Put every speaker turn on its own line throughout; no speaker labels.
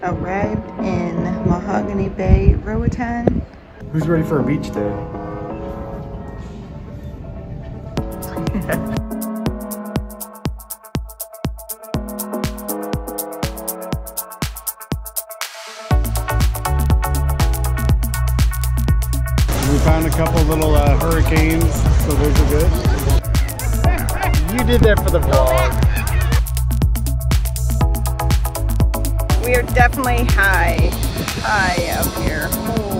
Arrived in Mahogany Bay, Roatan.
Who's ready for a beach day? we found a couple little uh, hurricanes, so those are good. you did that for the vlog.
We are definitely high, high up here.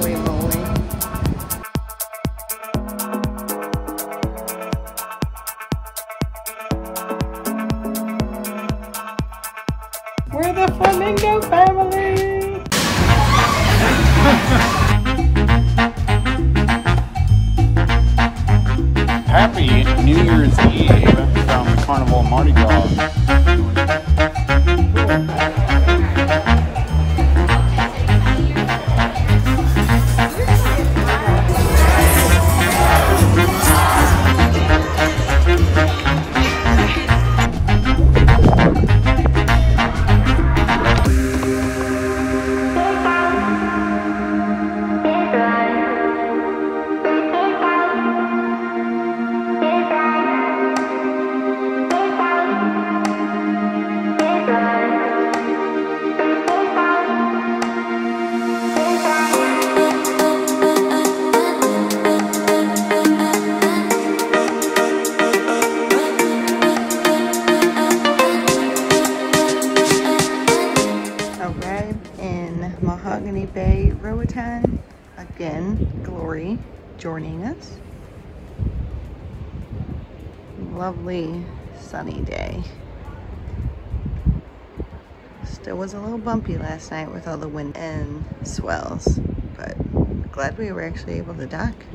Last night with all the wind and swells, but glad we were actually able to dock.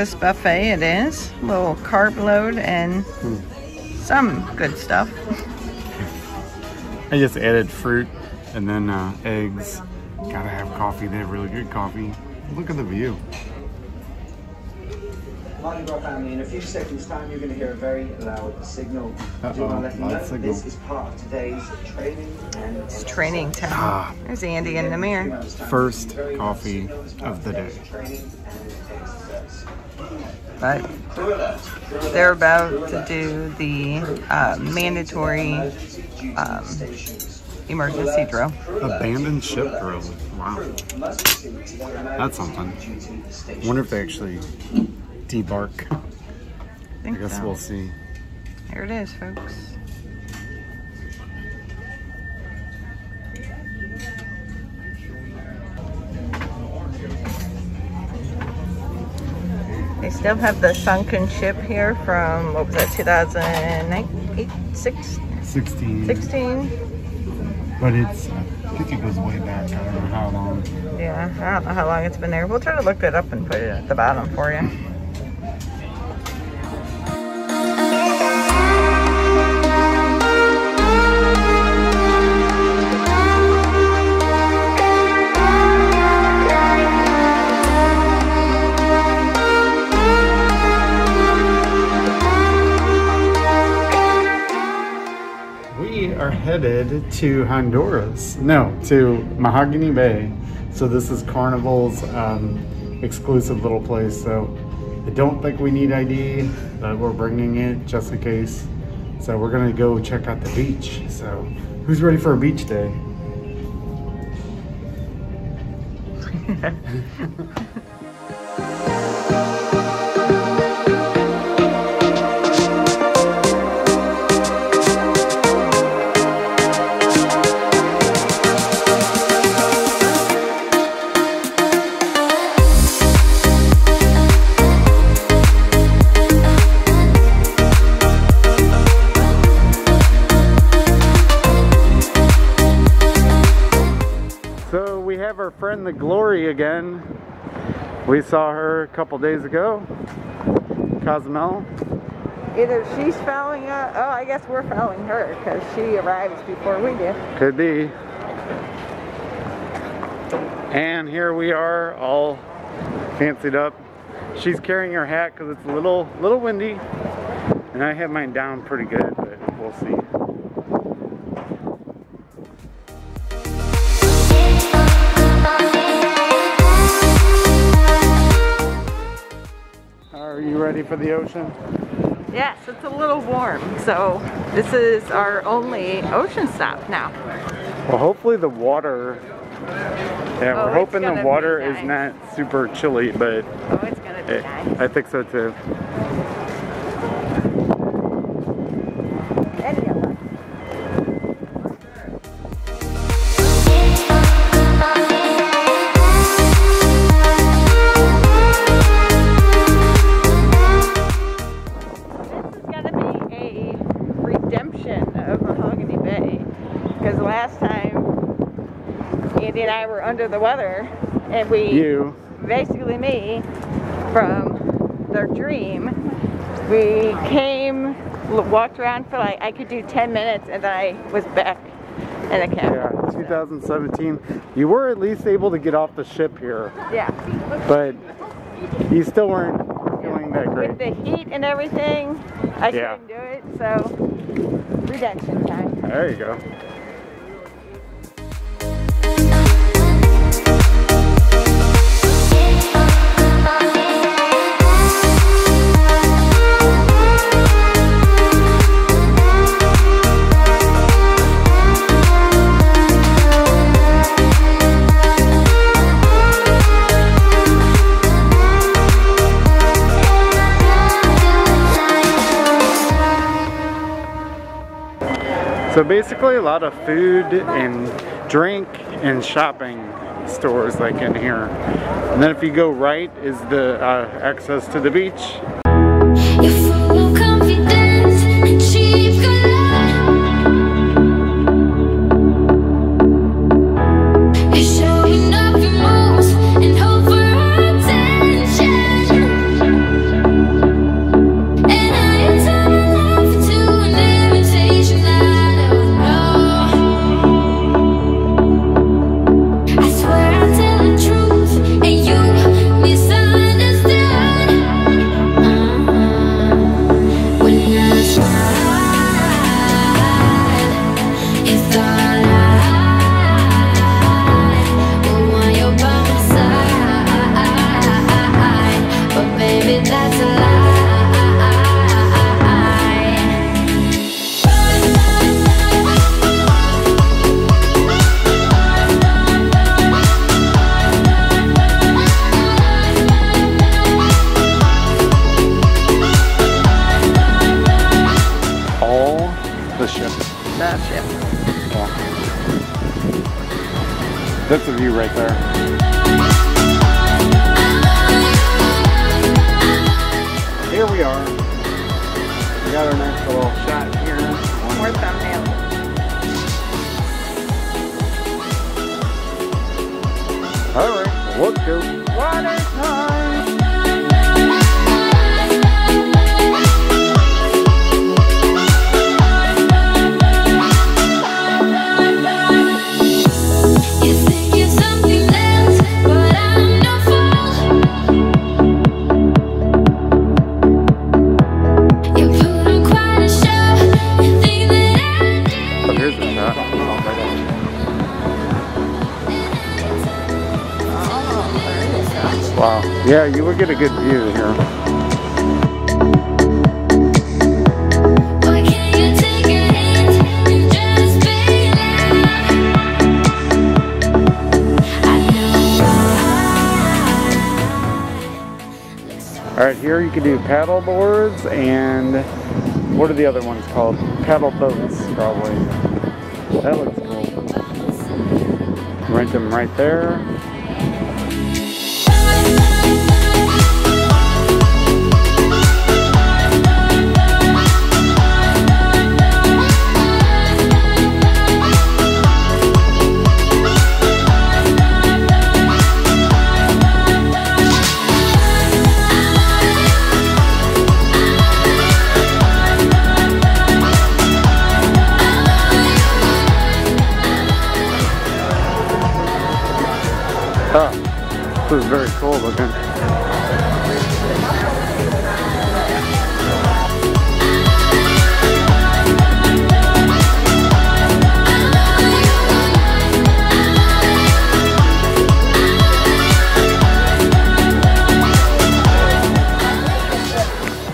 Breakfast buffet it is. A little carb load and some good stuff.
I just added fruit and then uh, eggs. Gotta have coffee. They have really good coffee. Look at the view.
Mardi Gras family, in a few seconds' time, you're going to hear a very loud signal.
Uh-oh,
Do want to let you know
signal.
this is part of today's training and
It's training time.
Ah.
There's Andy in the mirror.
First coffee of the day.
Training and exercise.
But they're about to do the uh, mandatory um, emergency drill.
Abandoned ship drill. Wow. That's something. Wonder if they actually debark.
I
I guess
so.
we'll see.
Here it is, folks. Still have the sunken ship here from, what was that, 2009, 6,
16.
16?
But it's, I think it goes way back. I don't know how long.
Yeah, I don't know how long it's been there. We'll try to look it up and put it at the bottom for you.
Headed to Honduras. No, to Mahogany Bay. So this is Carnival's um, exclusive little place. So I don't think we need ID, but we're bringing it just in case. So we're gonna go check out the beach. So who's ready for a beach day? again. We saw her a couple days ago. Cozumel.
Either she's following us, uh, oh, I guess we're following her because she arrives before we do.
Could be. And here we are, all fancied up. She's carrying her hat because it's a little, little windy. And I have mine down pretty good, but we'll see. Ready for the ocean?
Yes, it's a little warm, so this is our only ocean stop now.
Well, hopefully the water. Yeah,
Oh,
we're hoping the water is not super chilly, but
Oh, it's gonna be
it,
nice.
I think so too.
Andy and I were under the weather and we
You.
basically me from their dream. We came, walked around for like, I could do 10 minutes and then I was back in the cabin.
Yeah, 2017. You were at least able to get off the ship here,
Yeah.
but you still weren't feeling that great.
With the heat and everything, I
Yeah.
couldn't do it, so redemption time.
There you go. So basically a lot of food and drink and shopping stores like in here. And then if you go right is the uh, access to the beach. Yeah. That's a view right there. Here we are. We got our nice little shot here.
More thumbnail.
All right, let's go.
Water time.
Wow. Yeah, you would get a good view here.
Why can't you take a hint and just be loud? I know
All right, here you can do paddle boards and what are the other ones called? Paddle boats, probably. That looks cool. Rent them right there. This is very cool looking.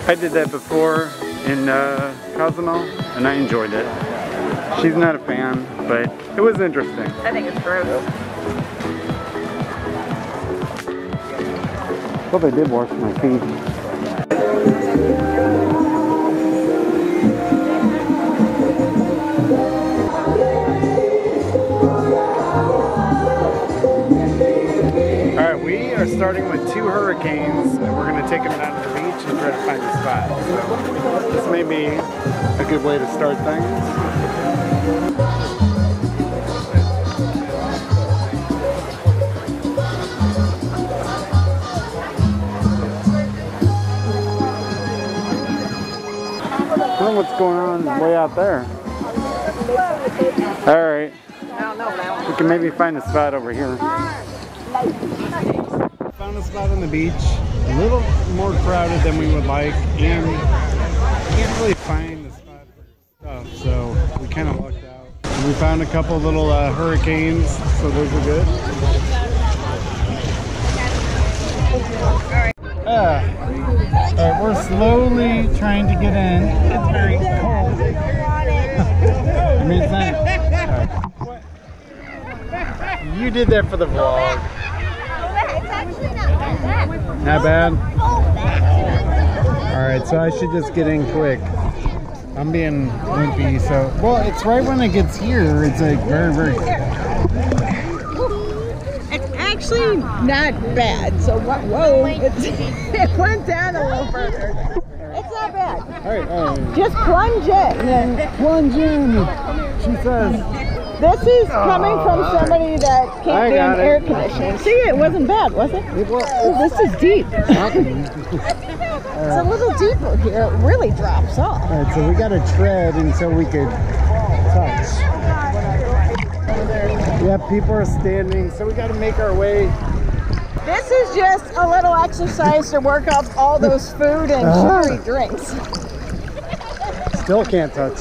I did that before in uh, Cozumel and I enjoyed it. She's not a fan, but it was interesting.
I think it's gross.
Well, they did wash my feet. All right, we are starting with two hurricanes, and we're going to take them down to the beach and try to find a spot. So this may be a good way to start things. What's going on way out there. All right.
I don't know, but I want
We can maybe find a spot over here. Found a spot on the beach. A little more crowded than we would like, and can't really find the spot for stuff, so we kind of lucked out. We found a couple little uh, hurricanes, so those are good. Ah. Right, we're slowly trying to get in. It's very cold. I mean, it's not. All right. You did that for the vlog.
It's actually not bad.
Not bad?
Oh, bad.
All right, so I should just get in quick. I'm being wimpy, so. Well, it's right when it gets here. It's like very, very.
It's actually not bad. So what? Whoa! Oh it's, it went down a little further. It's not bad.
All right, all right.
Just plunge it. And then
Plunge in. She says.
this is coming from somebody that
I
can't be
got
in
it.
air conditioning. See, it wasn't bad, was it?
It was-
Oh, this is deep. It's a little deeper here. It really drops off.
All right, so we got to tread until we could touch. Yeah, people are standing, so we got to make our way.
This is just a little exercise to work up all those food and
Ah.
sugary drinks.
Still can't touch.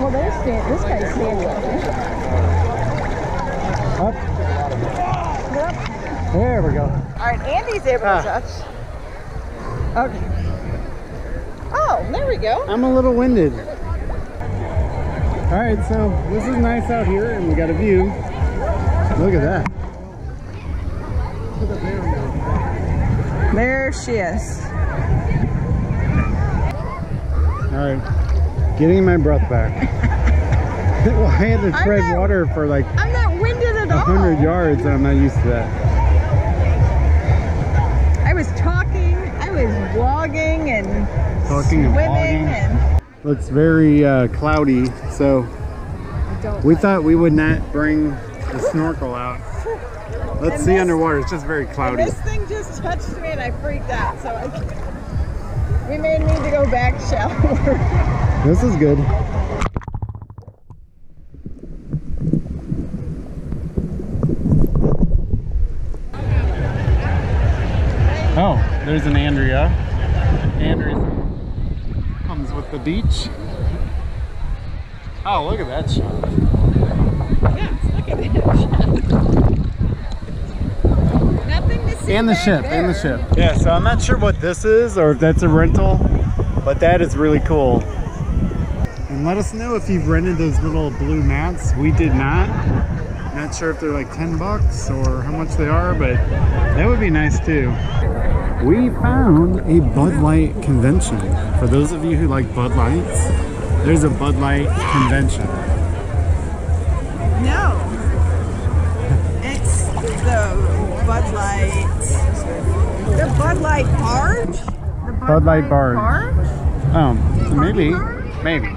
Well, there's stand, this guy's standing up here.
Up. There we go.
All right, Andy's able
Ah.
to touch. Okay. Oh, there we go.
I'm a little winded. All right, so this is nice out here, and we got a view. Look at that.
There she is.
All right, getting my breath back. well, I had to
I'm
tread
not-
water for like
I'm not winded at
a
all.
hundred yards, and I'm not used to that.
I was talking, I was vlogging and
Talking and
swimming
vlogging.
and
Looks very uh, cloudy, so we
like-
thought we would not bring the snorkel out. Let's
And
see
this-
underwater. It's just very cloudy.
this thing just touched me and I freaked out. So I, we may need to go back shower.
This is good. Oh, there's an Andrea. Andrea comes with the beach. Oh, look at that shot.
yes, look at it. Nothing to see.
And the
back
ship,
there.
and the ship. Yeah, so I'm not sure what this is or if that's a rental, but that is really cool. And let us know if you've rented those little blue mats. We did not. Not sure if they're like 10 bucks or how much they are, but that would be nice too. We found a Bud Light convention. For those of you who like Bud Lights, there's a Bud Light convention.
No. It's the Bud Light. The Bud Light barge? The
Bud Light barge. Um, so maybe, maybe.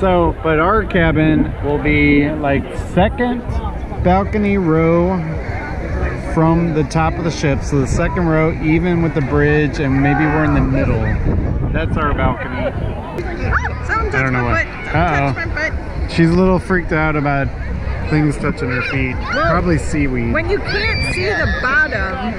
So, but our cabin will be like second balcony row from the top of the ship. So the second row, even with the bridge, and maybe we're in the middle. That's our balcony.
Oh, someone touched
I don't know
my
what-
foot.
Uh-oh.
my foot.
She's a little freaked out about things touching her feet. Probably seaweed.
When you can't see the bottom,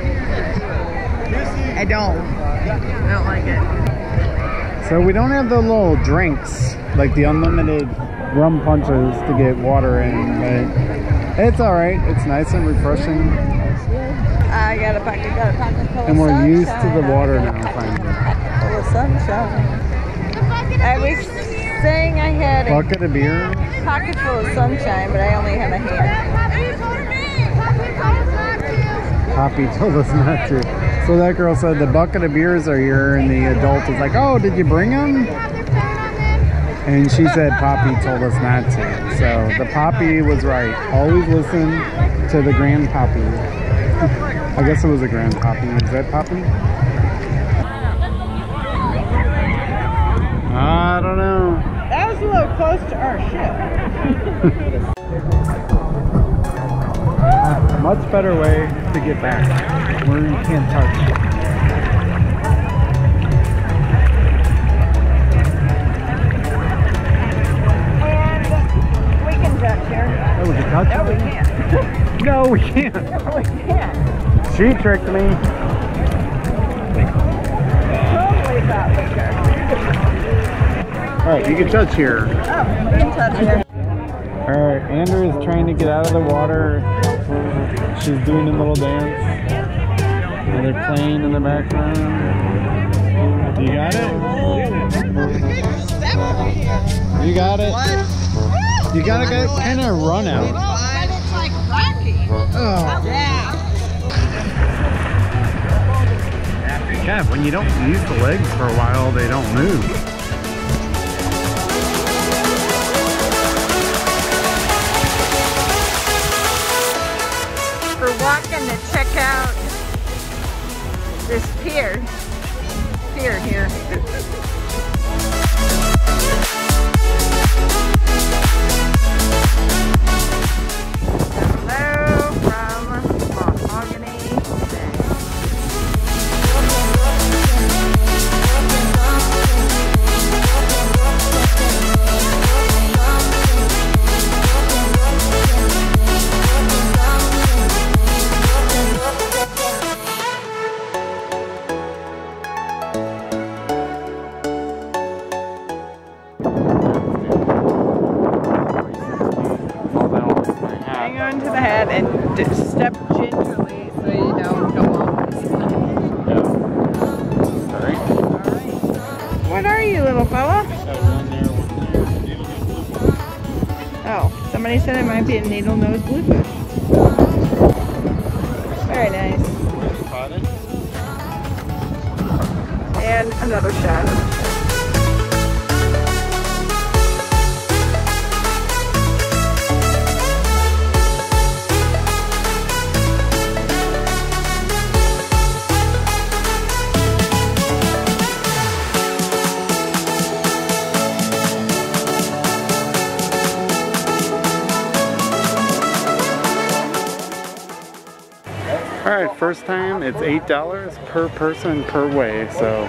I don't. I don't like it.
So we don't have the little drinks, like the unlimited rum punches to get water in, but it's all right. It's nice and refreshing,
I got a got a pocket full
and we're used to the water now, finally.
Full of sunshine. I was saying I had a
Bucket of beer.
pocket full of sunshine, but I only have a hand.
Poppy told us not to. So that girl said the bucket of beers are here, and the adult was like, "Oh, did you bring them?" And she said Poppy told us not to. So the Poppy was right. Always listen to the Grand Poppy. I guess it was a Grand Poppy. Is that Poppy? I don't know.
That was a little close to our ship.
Much better way to get back where you can't touch.
And we can touch here.
Oh, we can touch
No, we can't.
No, we can't. She tricked me.
Totally thought we could.
All right, you can touch here.
Oh, we can touch here.
All right, Andrew is trying to get out of the water. She's doing a little dance. And they're playing in the background. You got it? You got it? You gotta get kind of run out.
Like rocky.
Oh.
Yeah.
When you don't use the legs for a while, they don't move.
We're walking to check out this pier. Pier here. Hello from needle nose
$5 per person per way, so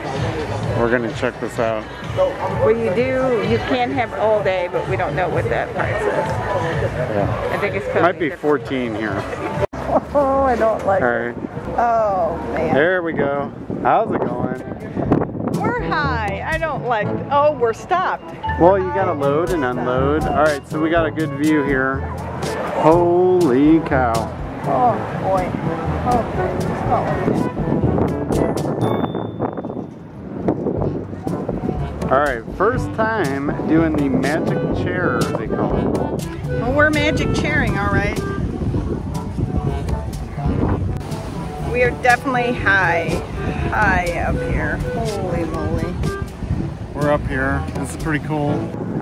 we're gonna check this out.
Well, you do, you can have all day, but we don't know what that price is.
Yeah.
I think it's
Might be 14 here.
Oh, I don't like
all right. It.
Oh, man.
There we go. How's it going?
We're high. I don't like, oh, we're stopped.
Well, you gotta load and unload. All right, so we got a good view here. Holy cow.
Oh, boy. Oh,
All right, first time doing the magic chair, they call it.
Well, we're magic chairing, all right. We are definitely high, high up here. Holy moly.
We're up here. This is pretty cool.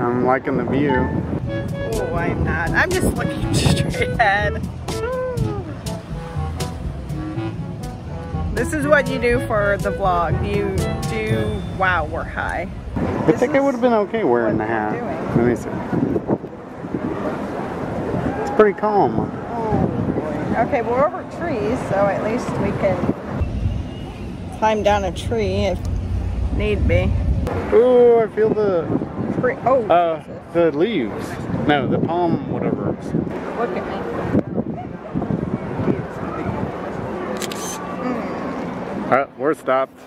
I'm liking the view.
Oh, I'm not. I'm just looking straight ahead. This is what you do for the vlog. You do, wow, we're high.
I think I would have been okay wearing the hat. Let me see. It's pretty calm.
Oh boy. Okay, well, we're over trees, so at least we can climb down a tree if need be.
Ooh, I feel the
Tree. Oh,
uh the leaves. No, the palm, whatever.
Look at me.
All right, we're stopped.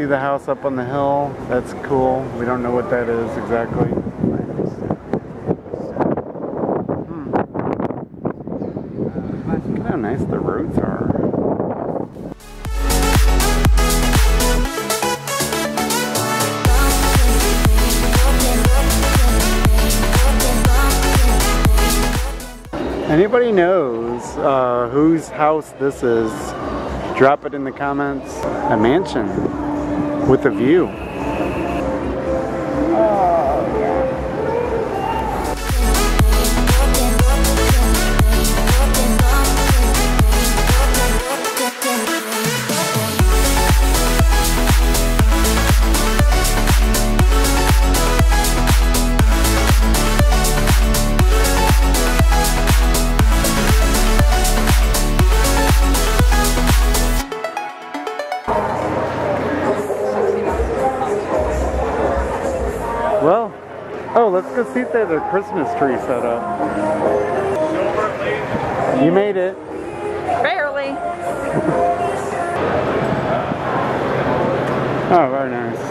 See the house up on the hill? That's cool. We don't know what that is exactly. Hmm. Look how nice the roads are. Anybody knows uh, whose house this is? Drop it in the comments. A mansion with a view. Let's see if there's a Christmas tree set up. You made it.
Barely.
Oh, very nice.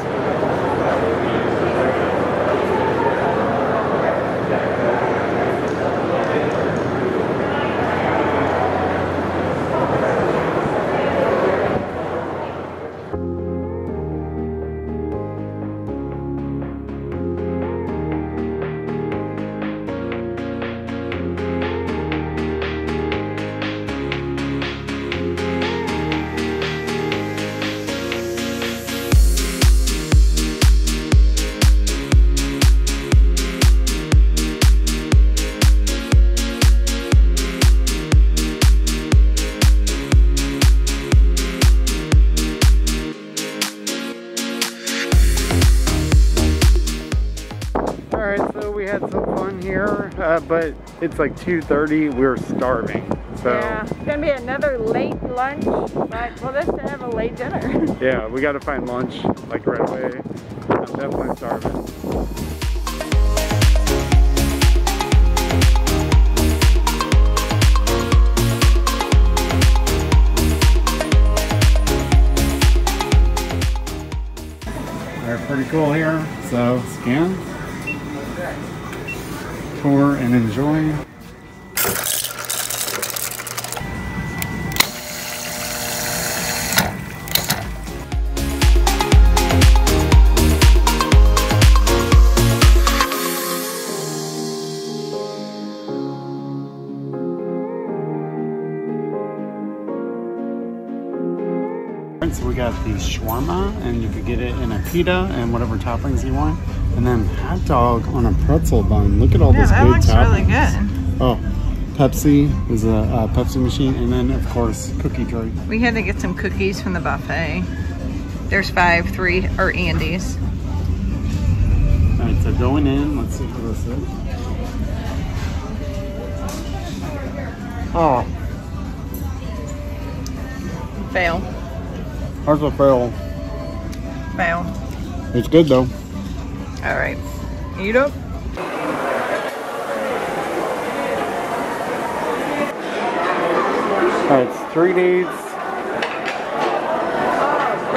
But it's like 2.30. We're starving. So
Yeah. It's gonna be another late lunch, but we'll just have a late dinner.
yeah, we got to find lunch like right away. I'm definitely starving. They're pretty cool here. So scan, and enjoy. So we got the shawarma, and you could get it in a pita and whatever toppings you want, and then hot dog on a pretzel bun. Look at all
Yeah, that
good
looks
toppings.
really good.
Oh, Pepsi is a, uh Pepsi machine, and then of course cookie tray.
We had to get some cookies from the buffet. There's five, three are Andy's.
All right, so going in, let's see what this is. Oh,
Fail.
ours a fail.
Fail.
It's good though.
All right. Eat up.
All right, it's three days.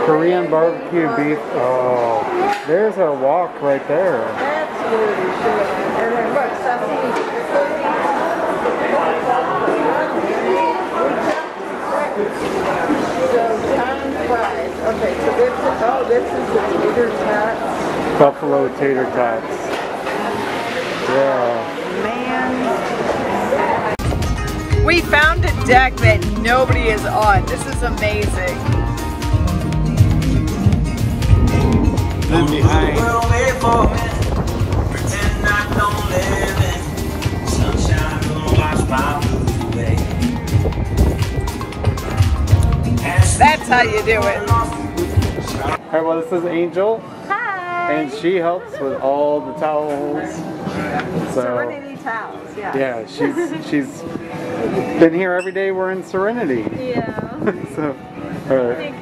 Korean barbecue beef. Oh, there's a walk right there.
That's where we should have. And then look, sesame. So John's fries. Okay, so this is, oh, this is the tater tot.
Buffalo tater tots. Yeah.
Man. We found a deck that nobody is on. This is amazing.
Well, wait for me. Pretend I don't live it. Sunshine gonna wash my blues away. Ask
That's how you do it.
All right, well, this is Angel,
Hi.
And she helps with all the towels. So,
Serenity towels, yeah.
yeah, she's she's been here every day. We're in Serenity.
Yeah.
So, all right.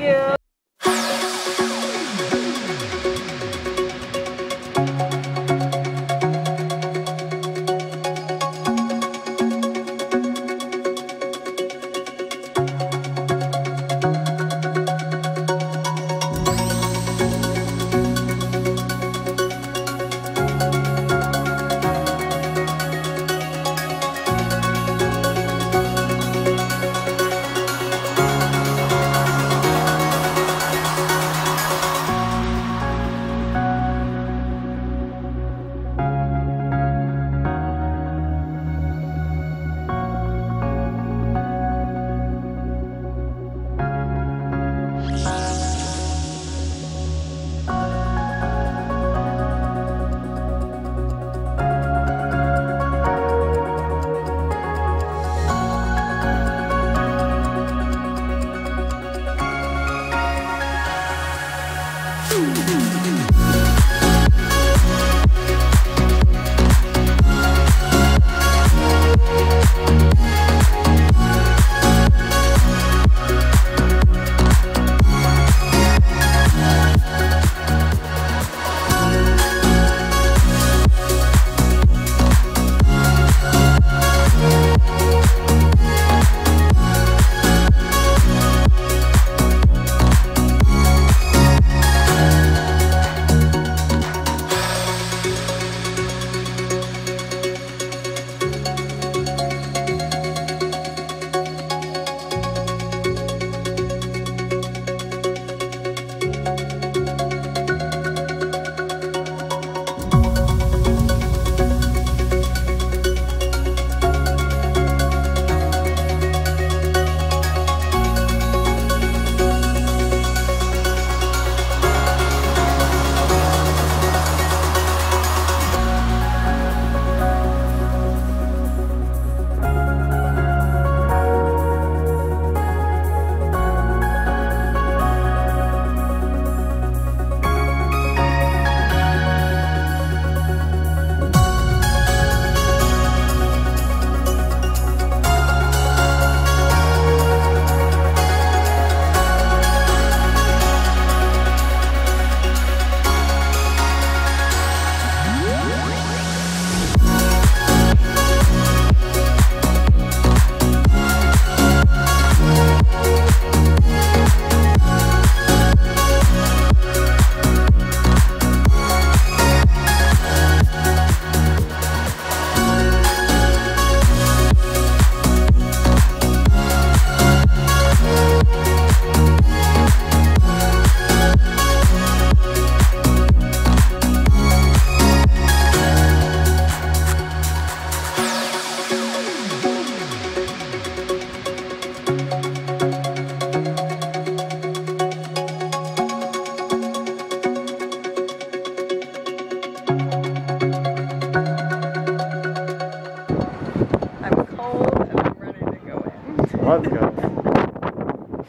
Let's go.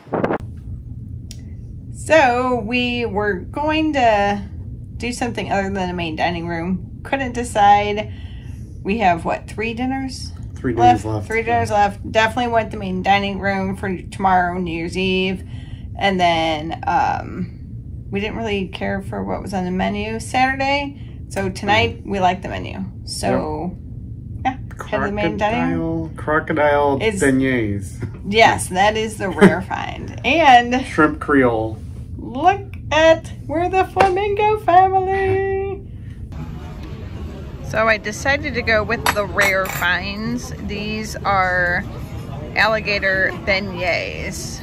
So we were going to do something other than the main dining room. Couldn't decide. We have what three dinners
Three days
left?
left.
Three dinners left. Definitely went the main dining room for tomorrow, New Year's Eve, and then um, we didn't really care for what was on the menu Saturday. So tonight we like the menu. So yeah, head to the main dining room.
Crocodile, crocodile
Is-
beignets,
Yes, hmm. that is the rare find. And
shrimp creole.
Look at we're the flamingo family. So I decided to go with the rare finds. These are alligator beignets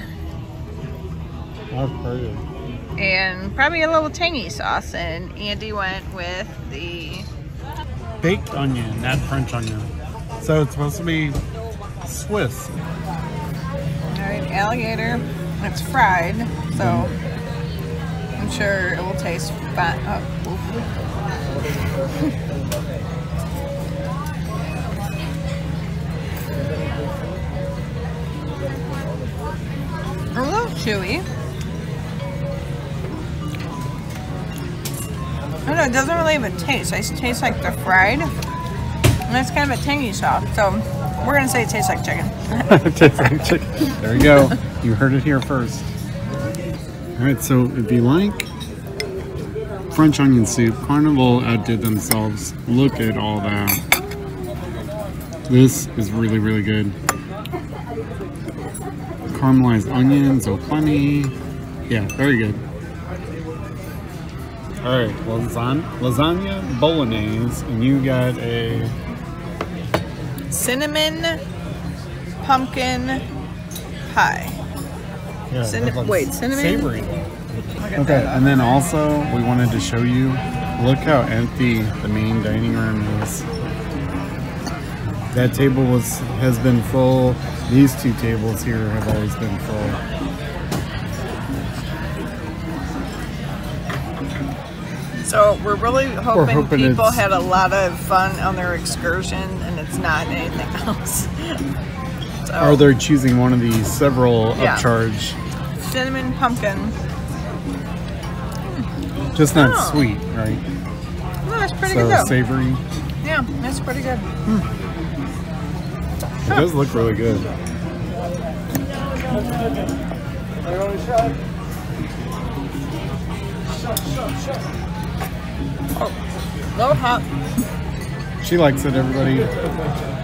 and probably a little tangy sauce. And Andy went with the
Baked onion, not French onion. So it's supposed to be Swiss.
Alligator. It's fried, so I'm sure it will taste fine. Oh. A little chewy. I know, it doesn't really a taste. It tastes like the fried. And it's kind of a tangy sauce. So we're gonna say it tastes like chicken.
Tastes like chicken. There you go. You heard it here first. All right, so if you like French onion soup, Carnival outdid themselves. Look at all that. This is really, really good. Caramelized onions, oh plenty. Yeah, very good. All right, lasagna, lasagna bolognese, and you got a
cinnamon pumpkin pie.
yeah,
Cinna-
that looks
wait, cinnamon?
savory. Okay, and then also we wanted to show you, look how empty the main dining room is. That table was has been full. These two tables here have always been full.
So we're really hoping,
hoping
people
it's-
had a lot of fun on their excursion and it's not anything else. so,
Or they're choosing one of these several
Yeah.
upcharge,
cinnamon pumpkin.
just not
Oh.
sweet, right?
No, that's pretty
so
good though.
savory.
yeah, that's pretty good.
It does look really good.
Oh, low hot.
She likes it, everybody.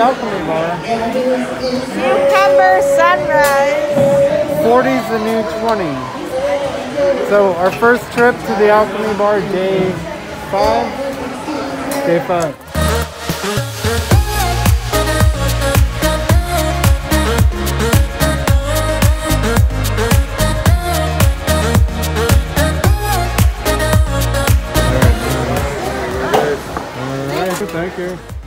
Alchemy bar.
Cucumber sunrise.
40's the new 20. So our first trip to the Alchemy Bar, day five. Day five. Thank you.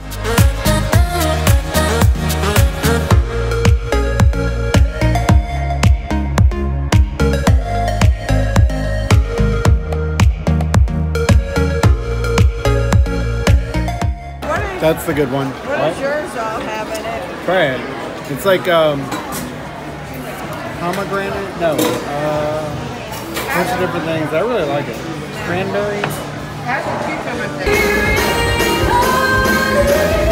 That's the good one.
what yours all have in it?
Try it. It's like um pomegranate. No, uh, bunch of different things. I really like it. Cranberry.
How's the cucumber thing?